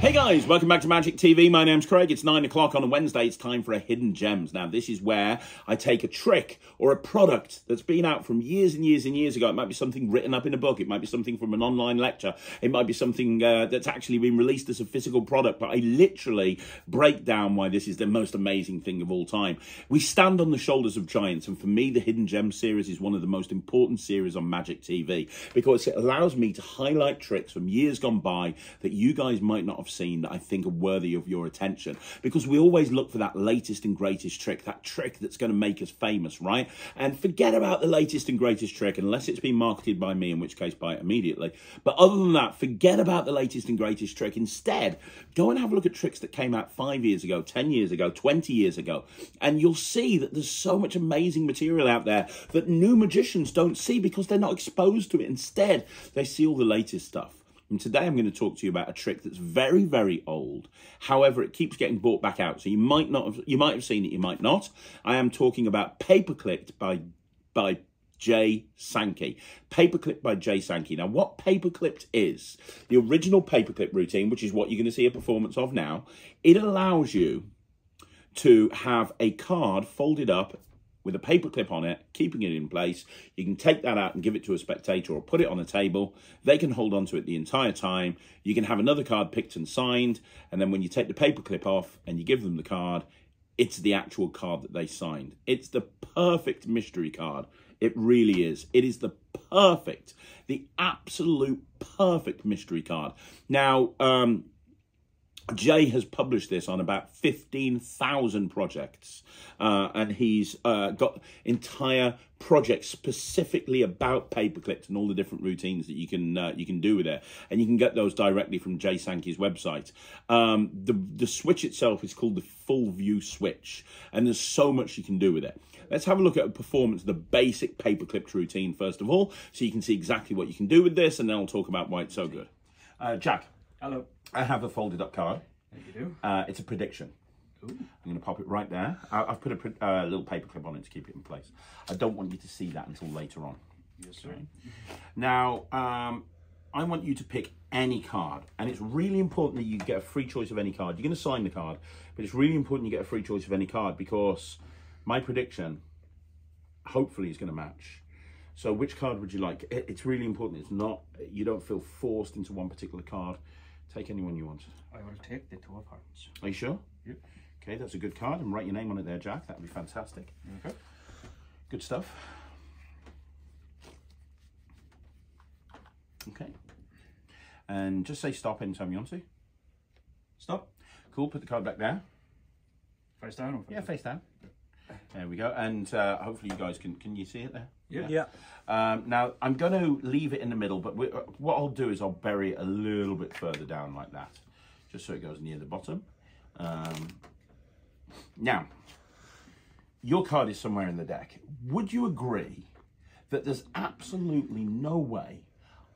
Hey guys, welcome back to Magic TV. My name's Craig. It's nine o'clock on a Wednesday. It's time for a Hidden Gems. Now, this is where I take a trick or a product that's been out from years and years and years ago. It might be something written up in a book. It might be something from an online lecture. It might be something uh, that's actually been released as a physical product. But I literally break down why this is the most amazing thing of all time. We stand on the shoulders of giants, and for me, the Hidden Gems series is one of the most important series on Magic TV because it allows me to highlight tricks from years gone by that you guys might not have seen that I think are worthy of your attention. Because we always look for that latest and greatest trick, that trick that's going to make us famous, right? And forget about the latest and greatest trick unless it's been marketed by me, in which case buy it immediately. But other than that, forget about the latest and greatest trick. Instead, go and have a look at tricks that came out five years ago, 10 years ago, 20 years ago, and you'll see that there's so much amazing material out there that new magicians don't see because they're not exposed to it. Instead, they see all the latest stuff. And today I'm going to talk to you about a trick that's very, very old. However, it keeps getting brought back out. So you might not have, you might have seen it, you might not. I am talking about Paperclipped by, by Jay Sankey. Paperclip by Jay Sankey. Now, what Paperclipped is, the original Paperclip routine, which is what you're going to see a performance of now, it allows you to have a card folded up with a paper clip on it, keeping it in place. You can take that out and give it to a spectator or put it on a table. They can hold on to it the entire time. You can have another card picked and signed. And then when you take the paper clip off and you give them the card, it's the actual card that they signed. It's the perfect mystery card. It really is. It is the perfect, the absolute perfect mystery card. Now, um, Jay has published this on about 15,000 projects, uh, and he's uh, got entire projects specifically about paperclips and all the different routines that you can uh, you can do with it, and you can get those directly from Jay Sankey's website. Um, the the switch itself is called the Full View Switch, and there's so much you can do with it. Let's have a look at a performance, the basic paperclipped routine first of all, so you can see exactly what you can do with this, and then I'll talk about why it's so good. Uh, Jack. Hello. I have a folded up card. There you do. Uh, it's a prediction. Ooh. I'm going to pop it right there. I, have put a uh, little paper clip on it to keep it in place. I don't want you to see that until later on. Yes, sir. Okay. Now, um, I want you to pick any card, and it's really important that you get a free choice of any card. You're going to sign the card, but it's really important you get a free choice of any card because my prediction, hopefully, is going to match. So, which card would you like? It, it's really important. It's not you don't feel forced into one particular card. Take anyone you want. I will take the two of hearts. Are you sure? Yep. Okay, that's a good card. And write your name on it there, Jack. That would be fantastic. Okay. Good stuff. Okay. And just say stop anytime you want to. Stop. Cool. Put the card back there. Face down or face Yeah, face down. There we go. And uh, hopefully you guys can, can you see it there? Yeah. Yeah. Um, now, I'm going to leave it in the middle, but we, uh, what I'll do is I'll bury it a little bit further down like that, just so it goes near the bottom. Um, now, your card is somewhere in the deck. Would you agree that there's absolutely no way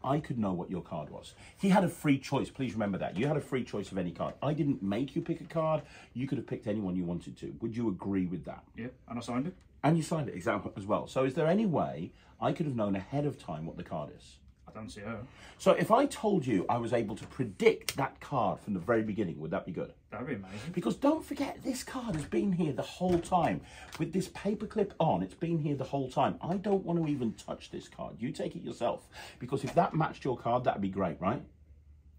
I could know what your card was? He had a free choice. Please remember that. You had a free choice of any card. I didn't make you pick a card. You could have picked anyone you wanted to. Would you agree with that? Yeah. And I signed it. And you signed it as well. So is there any way I could have known ahead of time what the card is? I don't see how. So if I told you I was able to predict that card from the very beginning, would that be good? That'd be amazing. Because don't forget, this card has been here the whole time. With this paperclip on, it's been here the whole time. I don't want to even touch this card. You take it yourself. Because if that matched your card, that'd be great, right?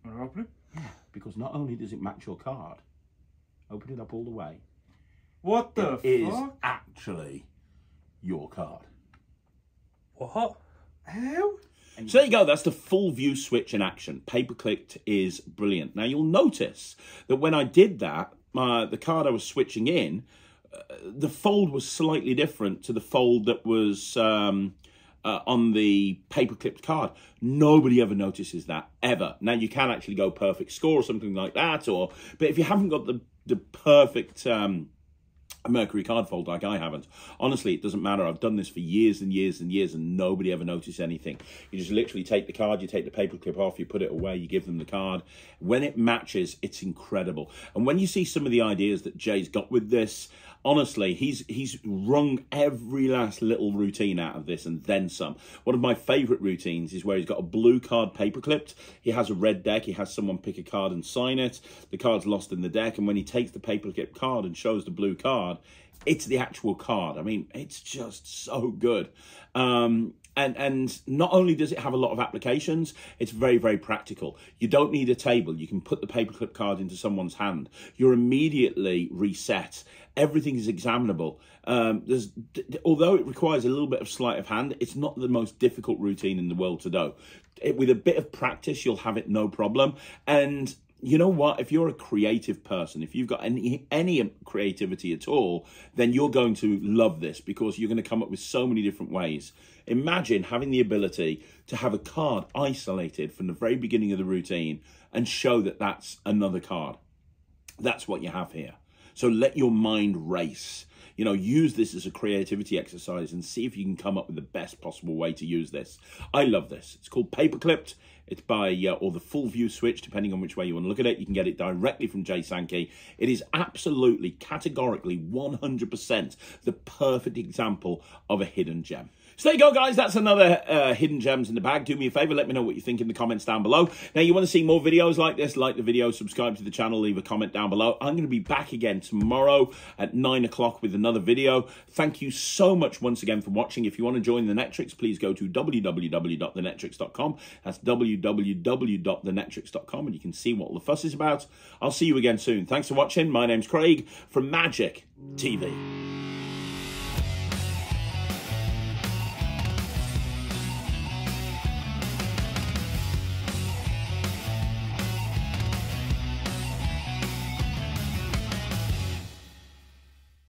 Want to open it? Yeah. Because not only does it match your card, open it up all the way, What the it is fuck? actually your card. What? How? So there you go. That's the full view switch in action. Paperclipped is brilliant. Now you'll notice that when I did that, uh, the card I was switching in, uh, the fold was slightly different to the fold that was um, uh, on the paper clipped card. Nobody ever notices that ever. Now you can actually go perfect score or something like that, or but if you haven't got the the perfect um, a Mercury card fold like I haven't. Honestly, it doesn't matter. I've done this for years and years and years and nobody ever noticed anything. You just literally take the card, you take the paper clip off, you put it away, you give them the card. When it matches, it's incredible. And when you see some of the ideas that Jay's got with this, Honestly, he's he's wrung every last little routine out of this and then some. One of my favourite routines is where he's got a blue card paper clipped. He has a red deck. He has someone pick a card and sign it. The card's lost in the deck, and when he takes the paper clip card and shows the blue card, it's the actual card. I mean, it's just so good. Um, and and not only does it have a lot of applications, it's very very practical. You don't need a table. You can put the paperclip card into someone's hand. You're immediately reset. Everything is examinable. Um, there's although it requires a little bit of sleight of hand, it's not the most difficult routine in the world to do. It, with a bit of practice, you'll have it no problem. And you know what if you're a creative person if you've got any any creativity at all then you're going to love this because you're going to come up with so many different ways imagine having the ability to have a card isolated from the very beginning of the routine and show that that's another card that's what you have here so let your mind race you know, use this as a creativity exercise and see if you can come up with the best possible way to use this. I love this. It's called Paper Clipped. It's by, uh, or the full view switch, depending on which way you want to look at it. You can get it directly from Jay Sankey. It is absolutely, categorically, 100% the perfect example of a hidden gem. So there you go, guys. That's another uh, hidden gems in the bag. Do me a favor, let me know what you think in the comments down below. Now, you want to see more videos like this, like the video, subscribe to the channel, leave a comment down below. I'm going to be back again tomorrow at 9 o'clock with another video. Thank you so much once again for watching. If you want to join the Netrix, please go to www.thenetrix.com. That's www.thenetrix.com, and you can see what all the fuss is about. I'll see you again soon. Thanks for watching. My name's Craig from Magic TV.